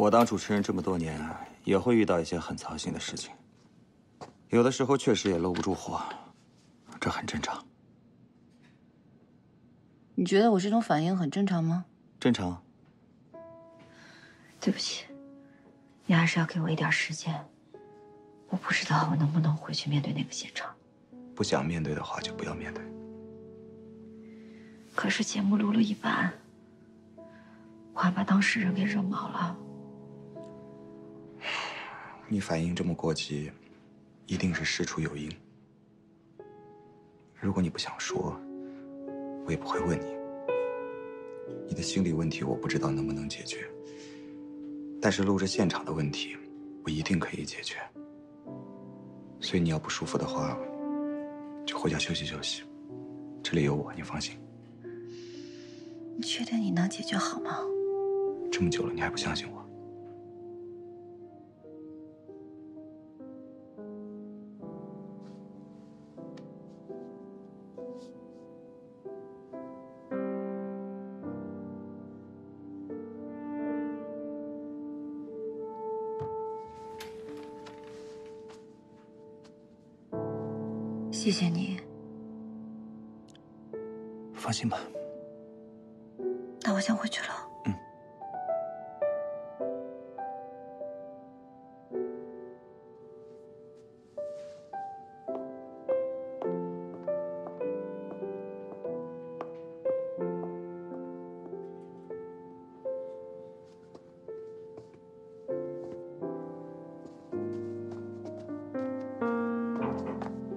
我当主持人这么多年，也会遇到一些很操心的事情，有的时候确实也搂不住火，这很正常。你觉得我这种反应很正常吗？正常。对不起，你还是要给我一点时间。我不知道我能不能回去面对那个现场。不想面对的话，就不要面对。可是节目录了一半，我还把当事人给惹毛了。你反应这么过激，一定是事出有因。如果你不想说，我也不会问你。你的心理问题我不知道能不能解决，但是录制现场的问题，我一定可以解决。所以你要不舒服的话，就回家休息休息。这里有我，你放心。你确定你能解决好吗？这么久了，你还不相信我？谢谢你。放心吧。那我先回去了。嗯。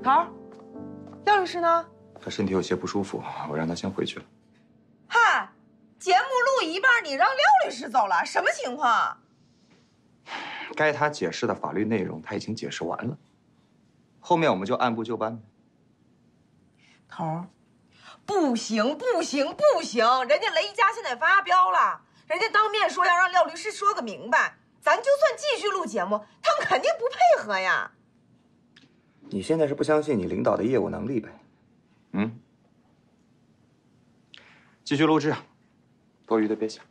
头儿，廖律师呢？他身体有些不舒服，我让他先回去了。嗨，节目录一半，你让廖律师走了，什么情况？该他解释的法律内容他已经解释完了，后面我们就按部就班。头儿，不行不行不行，人家雷家现在发飙了，人家当面说要让廖律师说个明白，咱就算继续录节目，他们肯定不配合呀。你现在是不相信你领导的业务能力呗？嗯，继续录制，多余的别想。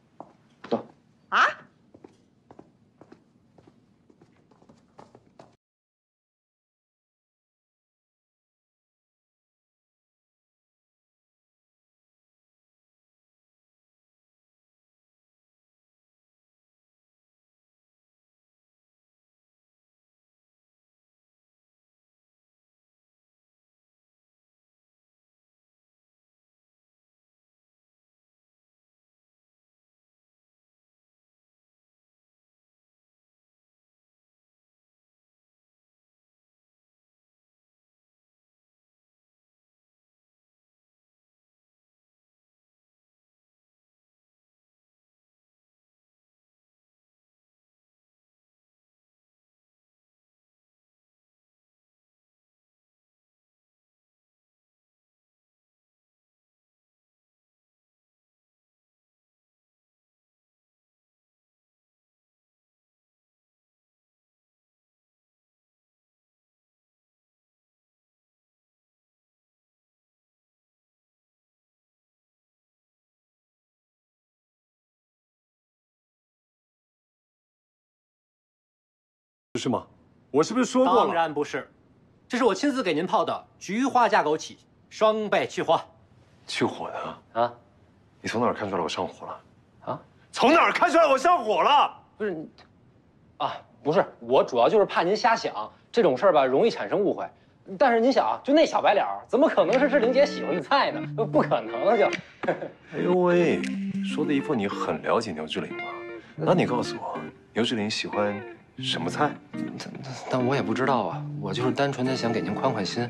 是吗？我是不是说过了？当然不是，这是我亲自给您泡的菊花加枸杞，双倍去火。去火的啊？你从哪儿看出来我上火了？啊？从哪儿看出来我上火了？不是，啊，不是，我主要就是怕您瞎想这种事儿吧，容易产生误会。但是您想啊，就那小白脸怎么可能是志玲姐喜欢的菜呢？不可能就。哎呦喂，说的一副你很了解牛志玲嘛。那你告诉我，牛志玲喜欢？什么菜？但但我也不知道啊，我就是单纯的想给您宽宽心。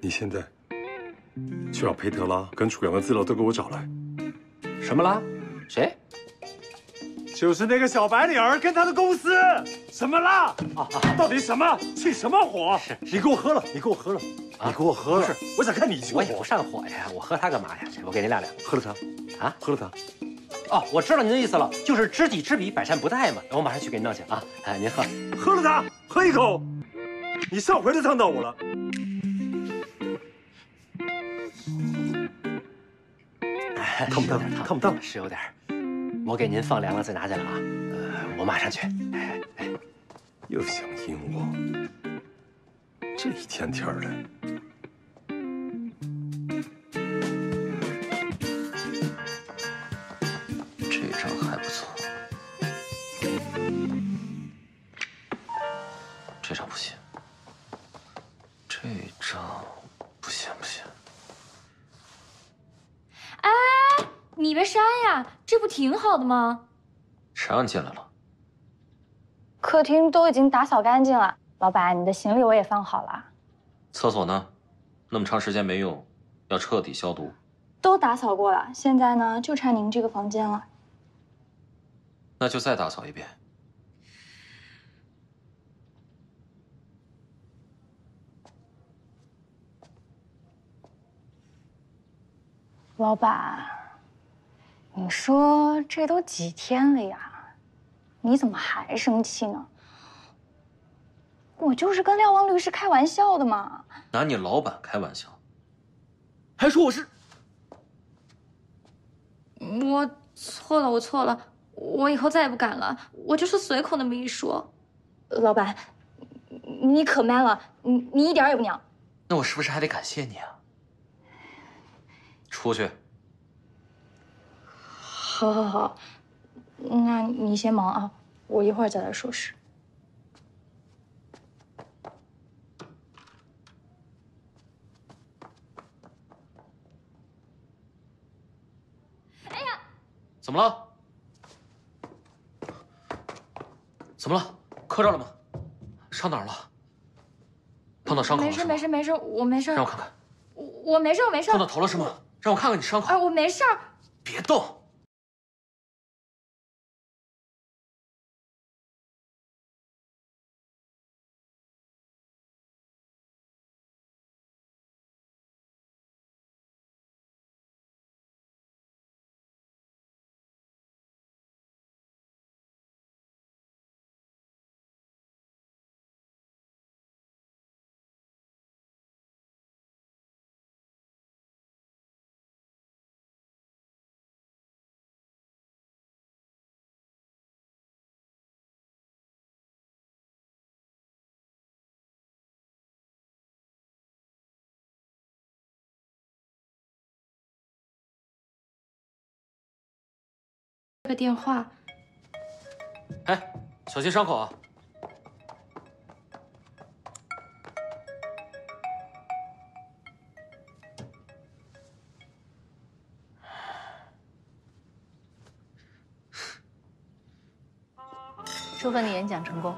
你现在就让裴特拉跟楚阳的资料都给我找来。什么拉？谁？就是那个小白领儿跟他的公司。什么拉？啊啊！到底什么？起什么火？是你给我喝了，你给我喝了，你给我喝了。是，我想看你起火。我也不上火呀，我喝它干嘛呀？我给您晾晾。喝了它，啊，喝了它。哦，我知道您的意思了，就是知己知彼，百战不殆嘛。我马上去给您弄去啊！哎，您喝，喝了它，喝一口。你上回就烫到我了。烫不烫？烫不烫？是有点。我给您放凉了再拿进来啊。呃，我马上去。又想阴我，这一天天的。这不挺好的吗？谁让你进来了？客厅都已经打扫干净了，老板，你的行李我也放好了。厕所呢？那么长时间没用，要彻底消毒。都打扫过了，现在呢就差您这个房间了。那就再打扫一遍。老板，你说这都几天了呀？你怎么还生气呢？我就是跟廖王律师开玩笑的嘛。拿你老板开玩笑，还说我是……我错了，我错了，我以后再也不敢了。我就是随口那么一说。老板，你可 man 了，你你一点也不娘。那我是不是还得感谢你啊？出去。好，好，好。那你先忙啊，我一会儿再来收拾。哎呀，怎么了？怎么了？磕着了吗？伤哪儿了？碰到伤口了？没事，没事，没事，我没事。让我看看。我我没事，我没事。碰到头了是吗？让我看看你伤口。哎，我没事。别动。个电话。哎，小心伤口啊！祝贺你演讲成功。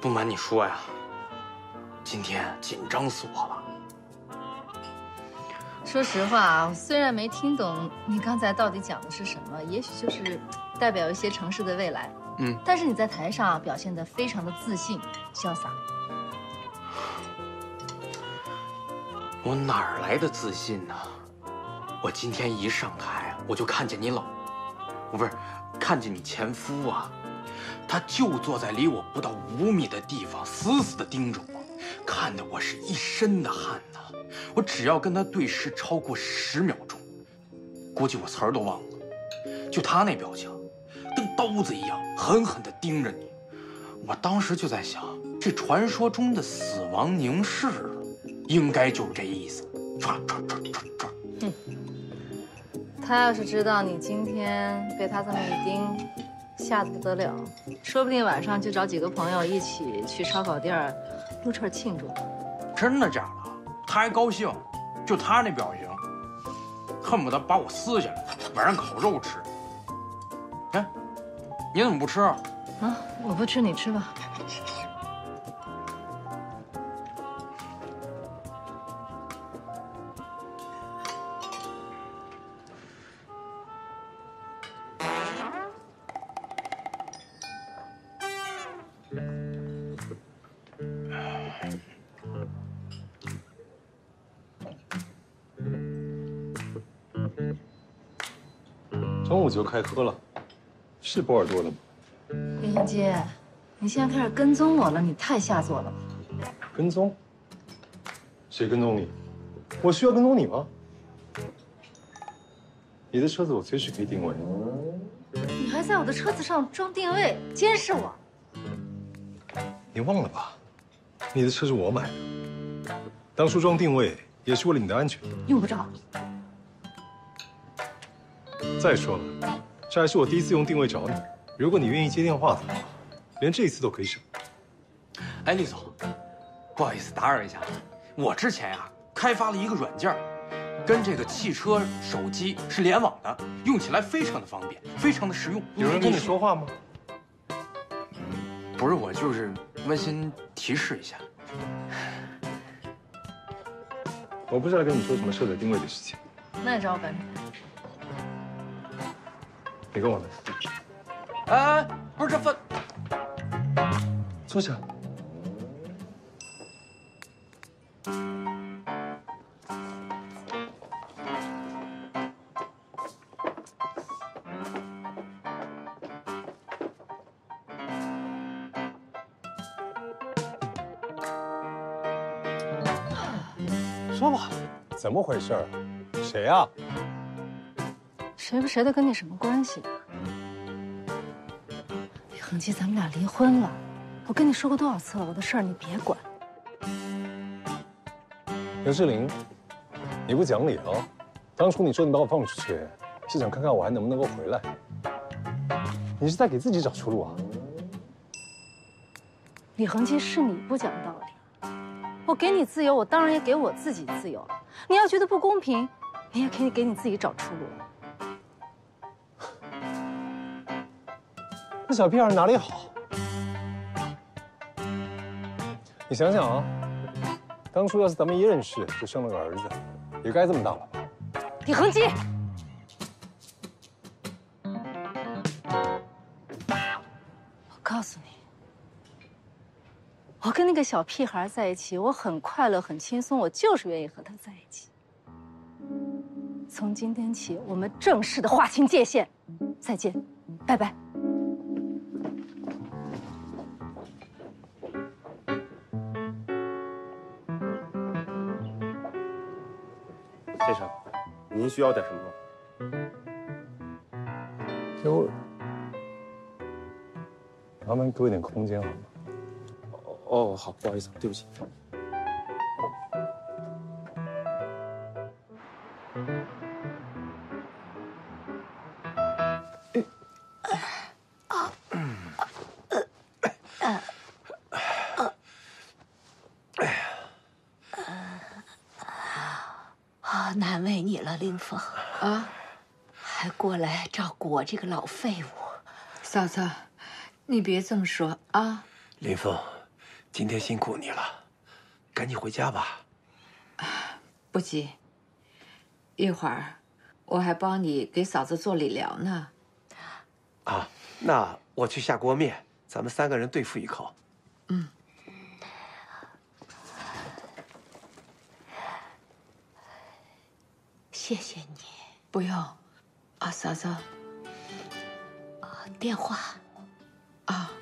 不瞒你说呀，今天紧张死我了。说实话啊，虽然没听懂你刚才到底讲的是什么，也许就是代表一些城市的未来。嗯，但是你在台上表现得非常的自信、潇洒。我哪儿来的自信呢？我今天一上台，我就看见你老，我不是看见你前夫啊，他就坐在离我不到五米的地方，死死地盯着我，看得我是一身的汗呐。我只要跟他对视超过十秒钟，估计我词儿都忘了。就他那表情，跟刀子一样，狠狠地盯着你。我当时就在想，这传说中的死亡凝视，应该就是这意思。唰唰唰唰唰。哼，他要是知道你今天被他这么一盯，吓得不得了，说不定晚上就找几个朋友一起去烧烤店撸串庆祝。真的假的？他还高兴，就他那表情，恨不得把我撕下来，晚上烤肉吃。哎，你怎么不吃啊？啊，我不吃，你吃吧。就开喝了，是波尔多的吗？林英杰，你现在开始跟踪我了，你太下作了？跟踪？谁跟踪你？我需要跟踪你吗？你的车子我随时可以定位。你还在我的车子上装定位，监视我？你忘了吧？你的车是我买的，当初装定位也是为了你的安全。用不着。再说了，这还是我第一次用定位找你。如果你愿意接电话的话，连这一次都可以省。哎，李总，不好意思打扰一下，我之前呀开发了一个软件，跟这个汽车手机是联网的，用起来非常的方便，非常的实用。有人跟你说话吗？不是我，就是温馨提示一下。我不是来跟你说什么设置定位的事情。那你找我干什么？你跟我来。哎，不是这饭。坐下。说吧，怎么回事？谁呀？谁不谁的跟你什么关系？李恒基，咱们俩离婚了。我跟你说过多少次了，我的事儿你别管。刘志玲，你不讲理啊！当初你说你把我放出去，是想看看我还能不能够回来。你是在给自己找出路啊！李恒基，是你不讲道理。我给你自由，我当然也给我自己自由。你要觉得不公平，你也可以给你自己找出路。那小屁孩哪里好？你想想啊，当初要是咱们一认识就生了个儿子，也该这么大了吧？李恒基，我告诉你，我跟那个小屁孩在一起，我很快乐，很轻松，我就是愿意和他在一起。从今天起，我们正式的划清界限，再见，拜拜。您需要点什么吗？给我，麻烦给我一点空间好吗？哦，好，不好意思，对不起。难为你了，林峰啊，还过来照顾我这个老废物。嫂子，你别这么说啊。林峰，今天辛苦你了，赶紧回家吧。不急，一会儿我还帮你给嫂子做理疗呢。啊，那我去下锅面，咱们三个人对付一口。嗯。谢谢你。不用，啊，嫂子。啊，电话。啊。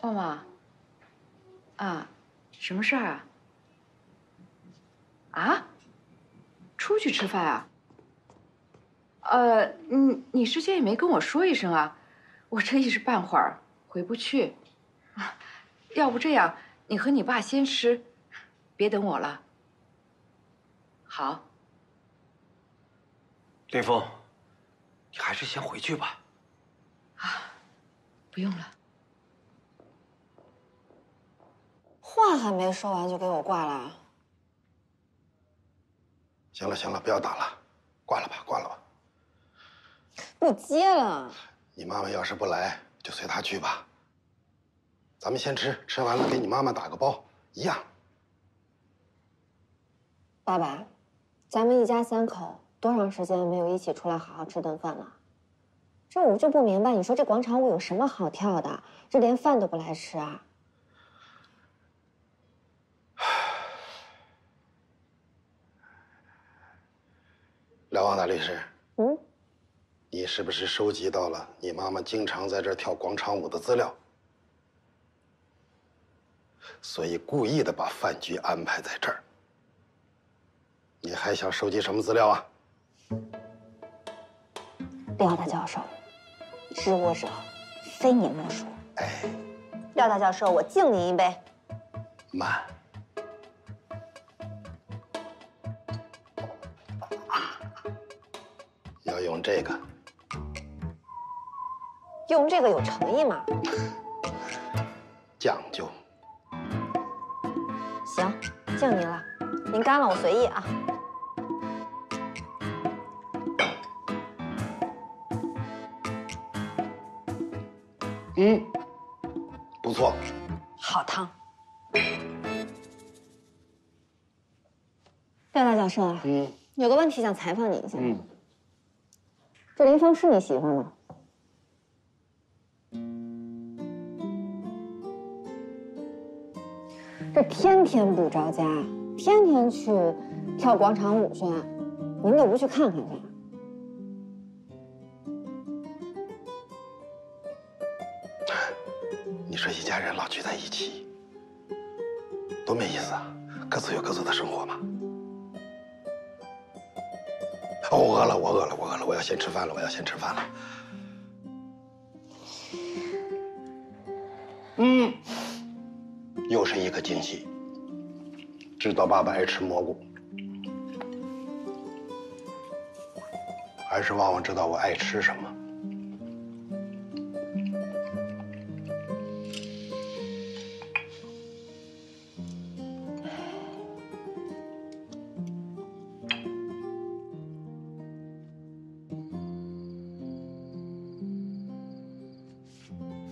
旺旺。啊，什么事儿啊？啊？出去吃饭啊？呃，你你事先也没跟我说一声啊。我这一时半会儿回不去，啊要不这样，你和你爸先吃，别等我了。好，林峰，你还是先回去吧。啊，不用了。话还没说完就给我挂了。行了行了，不要打了，挂了吧，挂了吧。不接了。你妈妈要是不来，就随她去吧。咱们先吃，吃完了给你妈妈打个包，一样。爸爸，咱们一家三口多长时间没有一起出来好好吃顿饭了？这我就不明白，你说这广场舞有什么好跳的？这连饭都不来吃啊？辽王大大律师，嗯，你是不是收集到了你妈妈经常在这儿跳广场舞的资料？所以故意的把饭局安排在这儿。你还想收集什么资料啊？廖大教授，知我者，非你莫属。哎，廖大教授，我敬您一杯。慢。要用这个，用这个有诚意吗？讲究。行，敬您了。您干了，我随意啊。嗯，不错。好汤。廖大教授啊，嗯，有个问题想采访你一下。嗯，这林峰是你媳妇吗？这天天不着家，天天去跳广场舞去，您都不去看看去？你说一家人老聚在一起，多没意思啊！各自有各自的生活嘛。我饿了，我饿了，我饿了，我要先吃饭了，我要先吃饭了。嗯，又是一个惊喜。知道爸爸爱吃蘑菇，还是旺旺知道我爱吃什么？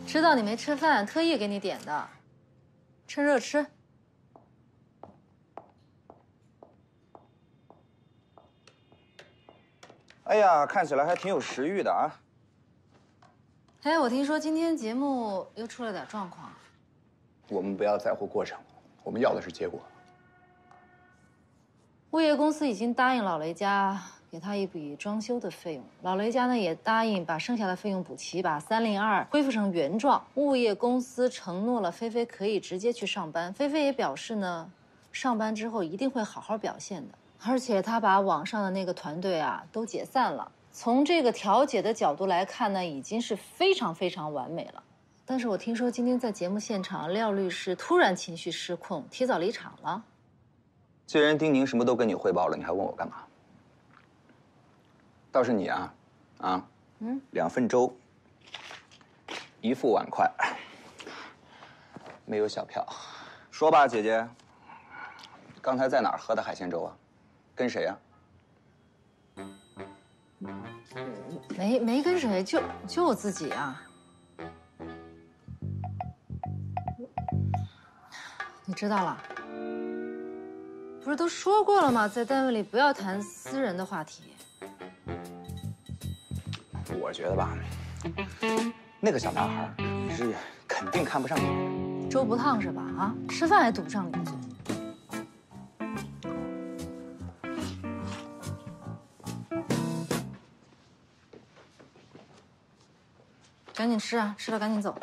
知道你没吃饭，特意给你点的，趁热吃。哎呀，看起来还挺有食欲的啊！哎，我听说今天节目又出了点状况。我们不要在乎过程，我们要的是结果。物业公司已经答应老雷家给他一笔装修的费用，老雷家呢也答应把剩下的费用补齐，把三零二恢复成原状。物业公司承诺了菲菲可以直接去上班，菲菲也表示呢，上班之后一定会好好表现的。而且他把网上的那个团队啊都解散了。从这个调解的角度来看呢，已经是非常非常完美了。但是我听说今天在节目现场，廖律师突然情绪失控，提早离场了。既然丁宁什么都跟你汇报了，你还问我干嘛？倒是你啊，啊，嗯，两份粥，一副碗筷，没有小票。说吧，姐姐，刚才在哪儿喝的海鲜粥啊？跟谁呀、没没跟谁，就就我自己啊。你知道了？不是都说过了吗？在单位里不要谈私人的话题。我觉得吧，那个小男孩是肯定看不上你。粥不烫是吧？啊，吃饭也堵不上你的嘴。赶紧吃啊！吃了赶紧走。